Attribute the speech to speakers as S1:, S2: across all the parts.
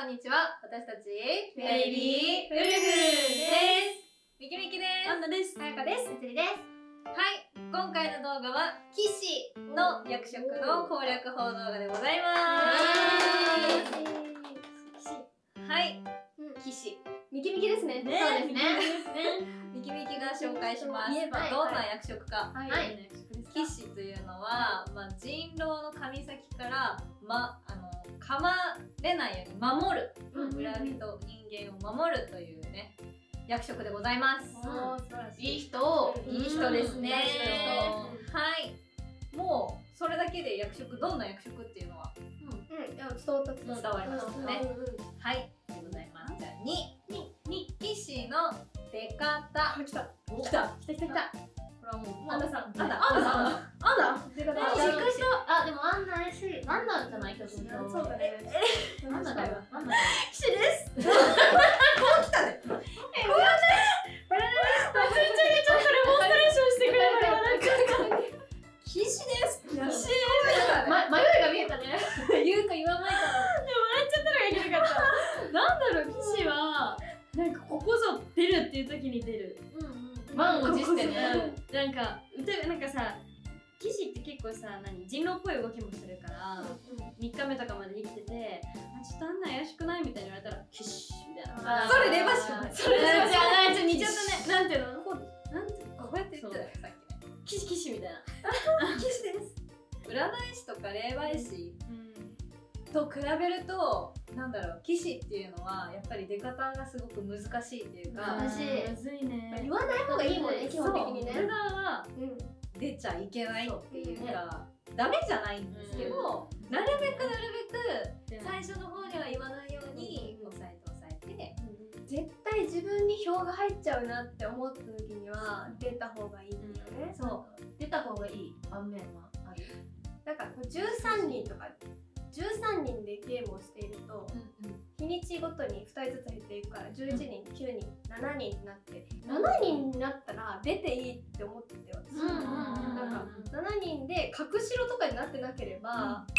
S1: こんにちは。私たち、
S2: ベイビーフルフル
S1: です。ミキミキです。
S2: アンナです。
S3: さやかです。つりです。
S1: はい。今回の動画は、騎士の役職の攻略法動画でございます。はい。騎士。
S3: ミキミキですね。
S2: ね
S3: そうですね。
S1: ミキミキが紹介します。
S3: 言えば
S1: どんな役職か。
S3: はい
S2: はい。
S1: 騎士というのは、まあ、人狼の噛み先から、ま、あの噛まれないように守る、
S3: うん
S1: 村人人間を守るというね役職でございます、
S3: い。
S2: いい人。
S1: いい人ですね、はい。もうそれだけで役職どんな役職っていうのは？
S3: うん、伝わった伝わ
S1: りましたね。はい。でございます。じゃあ2に騎士の出方。
S3: あ、来た。
S1: 来た。
S3: 来た来た来た。
S1: これはもう
S3: アンナさん。アンナアンナ。出方。
S2: あ、びっくりした。あ、でもアンナ怪しい。アンナじゃない今日
S3: そうだね。
S2: アンナだよ。アンナ。
S1: 騎士です こう来たね
S3: なんか、
S2: 歌なんかさ。騎士って結構さ、何人狼っぽい動きもするから。3日目とかまで生きてて、あ、ちょっとあんな怪しくないみたいに言われたら、騎士みたいな。
S1: それレバション
S2: それじゃない、ちょ似ちゃったね。なんていうの？
S1: こう
S2: なんて
S1: こうやって言ってたよさっきね
S2: 騎士騎士みたいな。
S1: 騎士です占い師とか霊媒師
S2: うん。
S1: と比べるとなんだろう騎士っていうのはやっぱり出方がすごく難しいっていうか
S3: 難しい。
S2: むずいね。
S3: 言わない方がいいもんね、基本的にね。
S1: 普段は
S3: うん。
S1: 出ちゃいけないっていう
S2: そう
S1: かダメじゃないんですけど、なるべくなるべく最
S2: 初
S1: 初の方には言わないように抑えて抑えて。
S3: 絶対自分に票が入っちゃうなって思った時には出た方がいいんだよね。
S1: そう。
S2: 出た方がいい。場面は。ある。
S3: だからこう13人とか13人でゲームをしていると日にちごとに2人ずつ減っていくから11人、9人7人になって7人になったら出ていいって思ってて私、
S2: うんうんうんうん
S3: なんか7人で隠しろとかになってなければ、出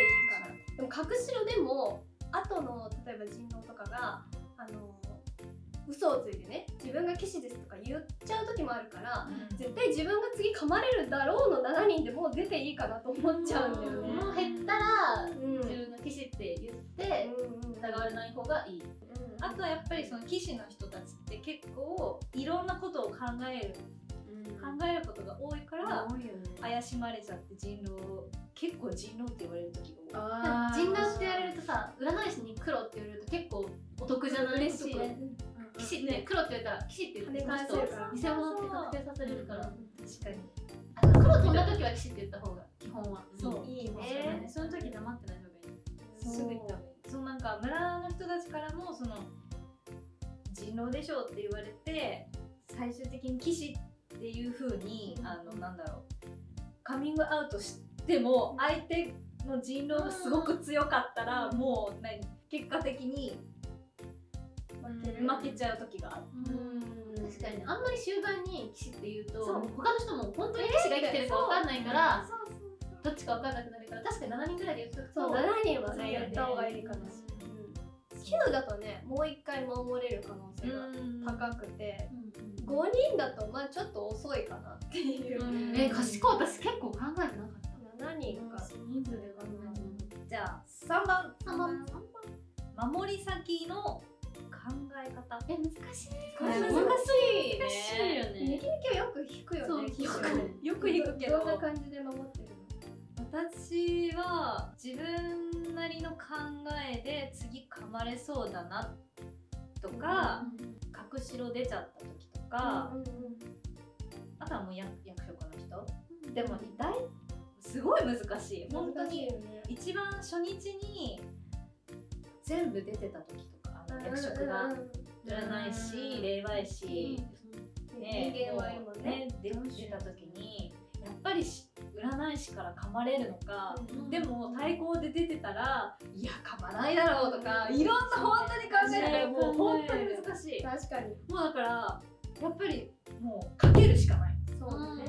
S3: ていいから。でも隠しろでも後の例えば人狼とかがあの嘘をついてね自分が騎士ですとか言っちゃう時もあるから絶対自分が次噛まれるだろうの7人でもう出ていいかなと思っちゃうんだよね。
S2: 減ったら疑われない方がいい。
S1: あとやっぱりその騎士の人たちって結構いろんなことを考える。考えることが多いから。怪しまれちゃって人狼結構人狼って言われる時が多い。
S2: 人狼って言われるとさ占い師に黒って言われると結構お得じゃない？
S3: 嬉しいね。
S2: 騎士って黒って言われたら騎士って言って
S3: 返せるから
S2: 偽物って確定させれるから。
S1: 確かに。
S2: あと黒飛んだ時は騎士って言った方が基本は
S1: か村の人たちからもその人狼でしょって言われて最終的に騎士っていう風にあのなんだろうカミングアウトしても相手の人狼がすごく強かったらもう何結果的に
S3: 負け
S1: ちゃう時がある。
S3: うん。
S2: 確かに。ねあんまり終盤に騎士って言うと他の人も本当に騎士が生きてるか分かんないからどっちか分かんなくなるから確かに7人ぐらいで言っとくと
S3: そう7人はねやった方がいいかな。9だとねもう一回守れる可能性が高くて5人だとまあちょっと遅いかなっていう。
S1: うん
S2: え賢い私結構考えてなかった。
S3: 7人か
S2: 人数で考えて
S1: じゃあ3番。
S2: た3番。
S1: 守り先の考え方。
S2: え難しい。
S1: これ難しいね。
S2: 難しいよ
S3: 右利
S2: ね
S3: きはよく引くよね
S2: そう
S3: よく。
S1: よく引くけど。
S3: どんな感じで守ってるの？
S1: 私は自分なりの考えで次噛まれそうだなとか、隠しろ出ちゃった時とか、あとはもう役役職の人。でも大すごい難しい。本当に一番初日に全部出てた時とかあの役職が。占い師霊媒師、ね
S3: 人間は
S1: 出た時にやっぱりし占い師から噛まれるのか、
S3: うん
S1: でも対抗で出てたらいや噛まないだろうとかいろんな本当に考えながらもう本当に難しい。も
S3: 確かに。
S1: うだからやっぱりもうかけるしかない、
S3: そうだね。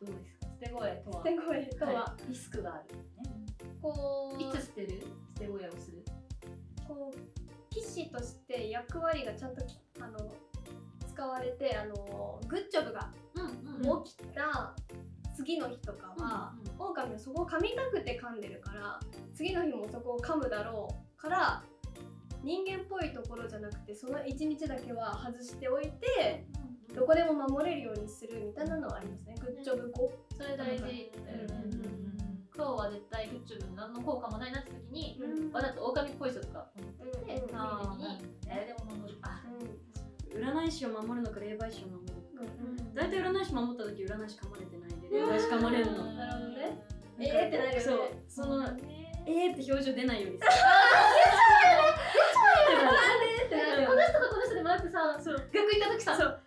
S1: どうですか？捨て声とは。
S3: 捨て声とは。
S1: リスクがあるよね。
S3: こう
S2: いつ捨てる？捨て親をする？
S3: こう騎士として役割がちゃんときあの使われてあのグッジョブが
S2: うんうん。
S3: 起きた次の日とかは、狼はそこを噛みたくて噛んでるから次の日もそこを噛むだろうから人間っぽいところじゃなくてその1日だけは外しておいてどこでも守れるようにするみたいなのはありますね。グッジョブ後。
S2: それ大事。だよね今日は絶対グッチョブ何の効果もないなって時に
S3: うん。
S2: わざと狼っぽい人とか思って
S3: うん
S2: て次
S3: うん。
S2: の日に誰でも守るあ
S1: 占い師を守るのか霊媒師を守るのか。
S3: うん。
S1: 大体占い師守った時占い師噛まれてないで霊媒師噛まれるの
S3: なるほどね。
S1: え
S3: えーってなるよね。
S1: そう。そのえーって表情出ないようにする。
S3: ってなるよ。
S2: この人とこの人でマークさ
S1: そう。
S2: 逆行った時さ。
S1: そう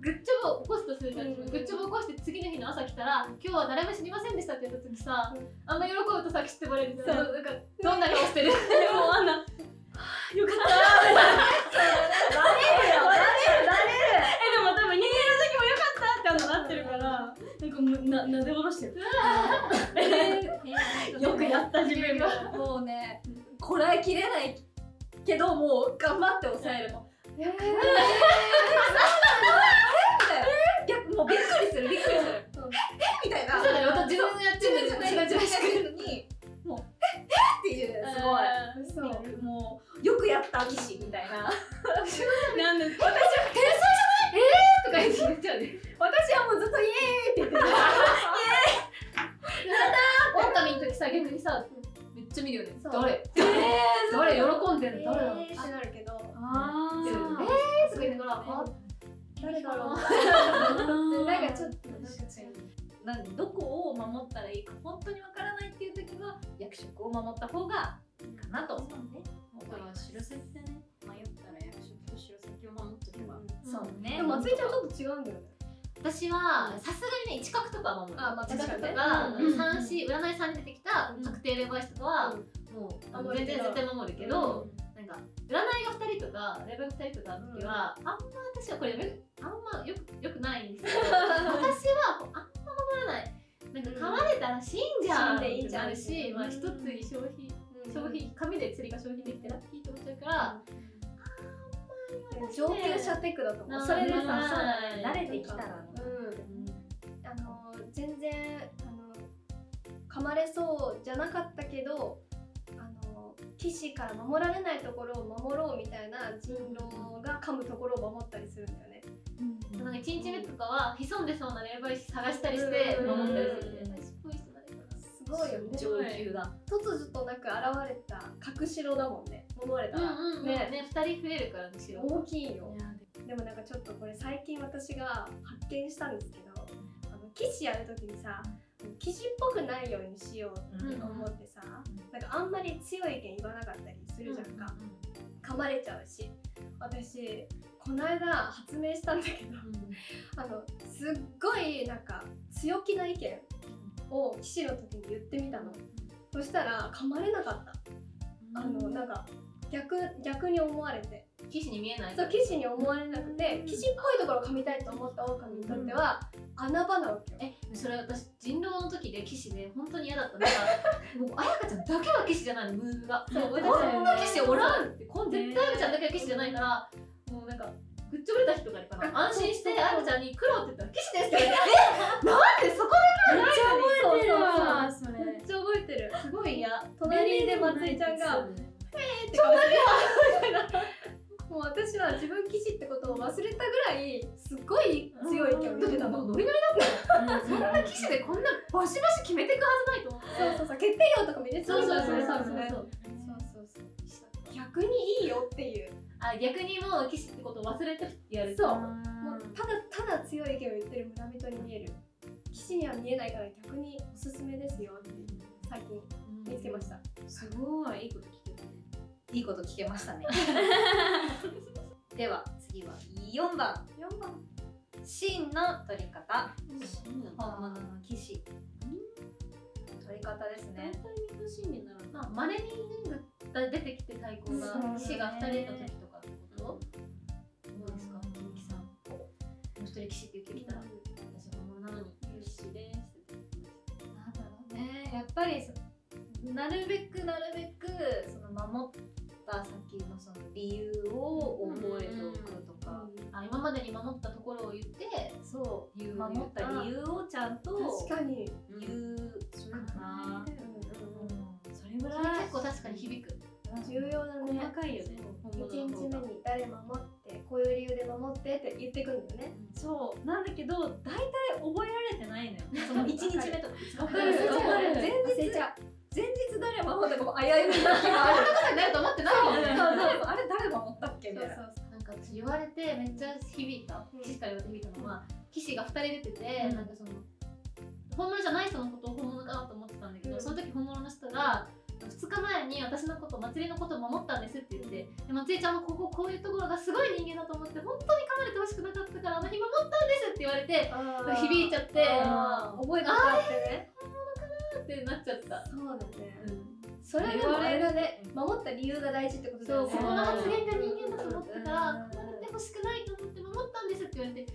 S2: グッチョブを起こすとするじゃん、
S3: うん。
S2: グッチョブを起こして次の日の朝来たら今日は誰も死にませんでしたって言った時さ、あんま喜ぶとさ知ってもらえるじゃん。なんかどんな顔してる？
S1: でもあんなはあよかった。えでも多分逃げる時もよかったってあのなってるからなんかむななで下ろしてる。よくやった自分が。
S3: もうねこらえきれないけどもう頑張って抑えるもんえー、逆もうびっくりするびっくりするえみたいな。
S2: そうだよ。また自分がやってる
S3: やってるのにもうええっていうすごいそうもうよくやった騎士みたいな
S1: なんで
S2: とか言って言っちゃうね
S3: 私はもうずっとイエーイって言ってる
S2: 狼の時さ逆にさめっちゃ見るよね喜んでる
S3: ってなるけど
S1: あ
S2: えあ
S3: 誰だろう なんかちょっと
S1: なんでどこを守ったらいいか本当にわからないっていう時は役職を守った方がいいかなと思うね。
S2: あとは白先でね。迷ったら役職と白先を守っとけば。
S1: そうね。
S3: でも松井ちゃんちょっと違うんだよね。
S2: 私はさすがにね一角とかは守る。
S3: あまあ
S2: 一角
S3: 確かにね。
S2: とか
S3: うん
S2: 三四占いさんに出てきた確定霊媒師とかはもう全然絶対守るけど占いが2人とか霊媒2人とかの時はあんま私はこれあんまよくよくないんですけど 私はこうあんま守らない。なんか噛まれたら死んじゃう
S3: 死んでいいじゃん
S2: ってなるし、まあ一つ消費消費紙で釣りが消費できてラッキーと思っちゃうから、
S3: 上級者テクだと思う
S2: うん
S3: それでさ
S1: 慣れてきたら。ね
S3: うん。あの全然あの噛まれそうじゃなかったけど騎士から守られないところを守ろうみたいな人狼が噛むところを守ったりするんだよね。
S2: なんか1日目とかは潜んでそうな霊媒師探したりして
S3: うん
S2: 守ったりする霊媒師っぽい人誰かな
S3: すごいよね。
S1: 上級だ。
S3: 突如となく現れた隠しろだもんね守られたら、
S2: うんうん
S3: ね
S2: ね。ね2人増えるからむしろ。
S3: 大きいよ。でも。なんかちょっとこれ最近私が発見したんですけどあの騎士やるときにさ騎士っぽくないようにしようって思ってさ、なんかあんまり強い意見言わなかったりするじゃんか、噛まれちゃうし。私この間発明したんだけど あのすっごいなんか強気な意見を騎士の時に言ってみたの。そしたら噛まれなかった。あのなんか逆逆に思われて
S2: 騎士に見えない。
S3: そう騎士に思われなくて騎士っぽいところを噛みたいと思った狼にとっては穴場なわけよ。
S2: えそれ私人狼の時で騎士で本当に嫌だったのが もう彩香ちゃんだけは騎士じゃないのムーブが。
S3: そう
S2: こんな騎士おらんって。こん絶対彩香ちゃんだけは騎士じゃないからもうなんかグッチョブれた人がいるから安心して彩香ちゃんに黒って言ったら騎士ですって言われて。えなんでそこ
S3: めっちゃ覚えてるめっちゃ覚えてる。
S2: すごい嫌。
S3: 隣で松井ちゃんがえーって顔して もう私は自分騎士ってことを忘れたぐらいすっごい強い意見を言ってたの。
S2: ノリノリだったよそんな騎士でこんなバシバシ決めていくはずないと思って
S3: そうそうそう決定表とかめっちゃ
S2: そうそうそうそう。そう
S3: そう逆にいいよっていう。
S2: あ逆にもう騎士ってことを忘れてやる
S3: そう。
S1: あ
S3: もうただただ強い意見を言ってる村人に見える騎士には見えないから逆におすすめですよって最近見つけました。
S1: すごい。いいこと聞。いいこと聞けましたね。では次は四番。
S3: 四番。
S1: 真の取り方。本物の騎士。取り方ですね。大体みん真になる。
S2: まあまれにが出てきて太鼓が騎士が二人いた時とかってこと？どうですかみゆきさん。もう一人騎士って言ってきたら私はもなのに
S3: 騎
S4: 士です
S1: なんだろうね。やっぱりなるべくなるべくその守ってた先のその理由を覚えておくとか、
S2: あ今までに守ったところを言って
S1: そう。守った理由をちゃんと
S3: 確かに。
S1: 言うかな、うんそれぐ
S2: そ
S1: らい
S2: れ結構確かに響く。
S3: 重要だね。
S4: 細かいよね。本
S3: 1
S4: 物の方が
S3: 日目に誰守ってこういう理由で守ってって言ってくんだよね。
S4: そう。なんだけど大体覚えられてないのよ。
S1: その1日目とか。
S3: わかる。
S4: わかる
S1: 前日
S3: 忘れちゃう
S1: 前日誰守ったかも危うい時がある。
S2: ことになると思ってないもんね
S1: あれ誰守ったっけみたいな。
S2: んか私言われてめっちゃ響いた
S3: うん
S2: 騎士から言われて響いたのは騎士が2人出てて、
S1: うん。
S2: なんかその本物じゃない人のことを本物かなと思ってたんだけど、
S3: うん。
S2: その時本物の人が2日前に私のこと祭りのことを守ったんですって言ってで祭りちゃんもこここういうところがすごい人間だと思って本当に噛まれてほしくなかったからあの日守ったんですって言われて響いちゃって
S3: 覚えてたってね
S2: ってなっちゃった、
S3: そうだね。
S2: うん
S3: それはでもあれだね。守った理由が大事ってことだよね。
S2: そうここの発言が人間だと思ったから
S1: うん。
S2: 噛まれてほしくないと思って守ったんですって言われて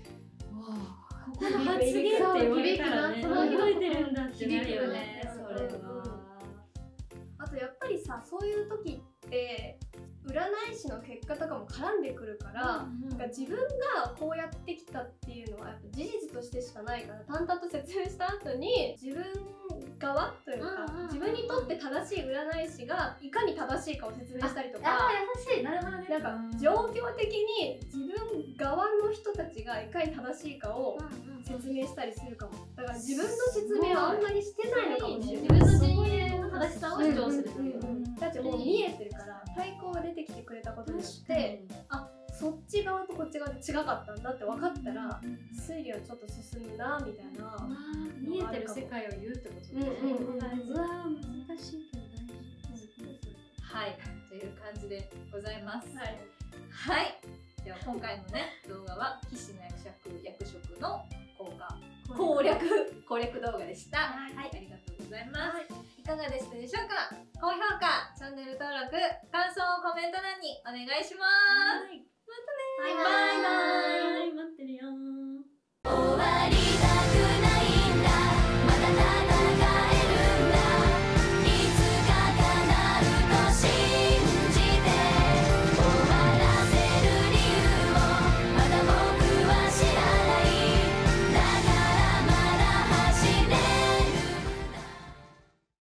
S2: わあ
S4: ここの発言って言われたらね
S2: そう響くな
S4: 覚えてるんだってなるよね。それは
S3: あとやっぱりさそういう時って占い師の結果とかも絡んでくるから、なんか自分がこうやってきたっていうのはやっぱ事実としてしかないから淡々と説明した後に自分側というか、自分にとって正しい占い師がいかに正しいかを説明したりと
S2: あ
S3: か。
S2: 優しい。なるほどね。
S3: なんか状況的に自分側の人たちがいかに正しいかを説明したりするかも。だから自分の説明はあんまりしてないのかもしれない。
S2: 自分の陣営の正しさを主張する
S3: だってもう見えてるから対抗が出てきてくれたことによってあそっち側とこっち側で違かったんだって分かったら推理はちょっと進むなみたいな
S4: 見えてる世界を言うってこと
S3: うんうん
S4: うわ難しいけど大事
S1: はいという感じでございます。
S3: はい。
S1: はい。では今回のね動画は騎士の役職役職の効果。攻略。攻略。動画でした。はい、ありがとうございます、い、かがでしたでしょうか？高評価チャンネル登録感想をコメント欄にお願いします、
S2: バイバイ
S4: バイバイ